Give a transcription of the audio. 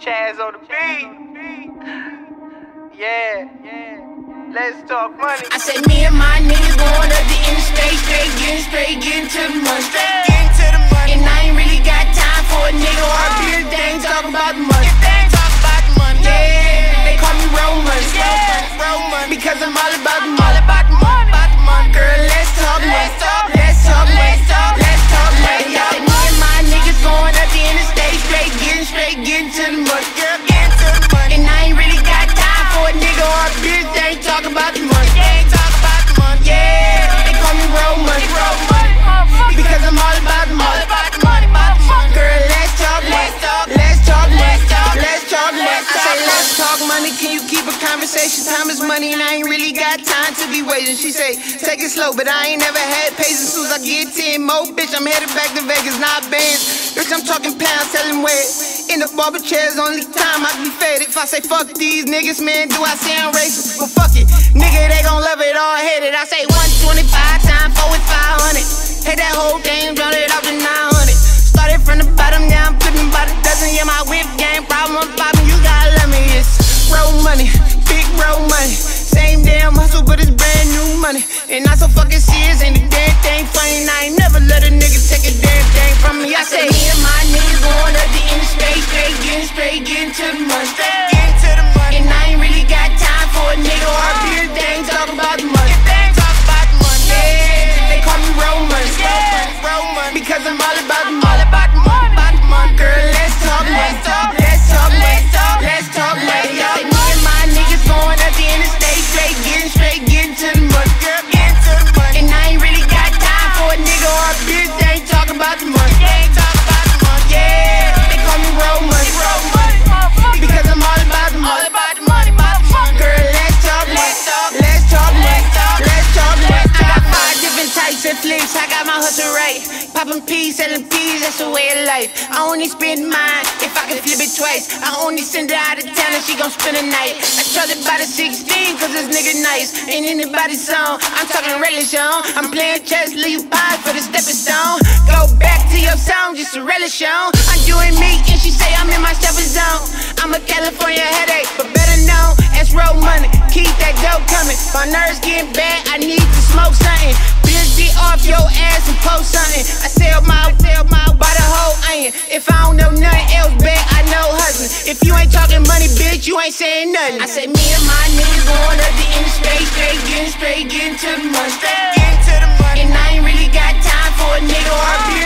Chaz on the beat. Yeah, yeah. Let's talk money. I said me and my niggas going up the interstate, straight getting, straight getting to the money. Straight getting to the money. And I ain't really got time for a nigga or a beer. They ain't talk about the money. Talk money. Can you keep a conversation? Time is money, and I ain't really got time to be waiting. She say take it slow, but I ain't never had patience. Soon as I get ten more, bitch, I'm headed back to Vegas, not bands. Bitch, I'm talking pounds, selling where. In the barber chairs, only time I be fed. If I say fuck these niggas, man, do I sound racist? Well, fuck it, nigga, they gon' love it all headed. I say 125 times 4 is 500. Hit that whole thing, I say, me and my niggas going up the interstate, straight getting, straight getting to the money. Getting to the money. And I ain't really got time for a nigga or a beer. They ain't talk about the money. Talk about the money. Yeah, they call me Romoney. Yeah. Because I'm all about the money. Popping peas, selling peas, that's the way of life. I only spend mine if I can flip it twice. I only send her out of town and she gon' spend a night. I charge it by the 16 cause this nigga nice. Ain't anybody's song. I'm talking relish on. I'm playing chess, leave pies for the stepping stone. Go back to your song just to relish on. I'm doing me and she say I'm in my stepping zone. I'm a California headache, but better known that dough coming. My nerves getting bad, I need to smoke something. Bitch, get off your ass and post something. I sell my, sell my, by the whole onion. If I don't know nothing else, bet I know hustling. If you ain't talking money, bitch, you ain't saying nothing. I said me and my niggas going up the interstate, straight getting, straight getting to the money. Getting to the money. And I ain't really got time for a nigga or a beer.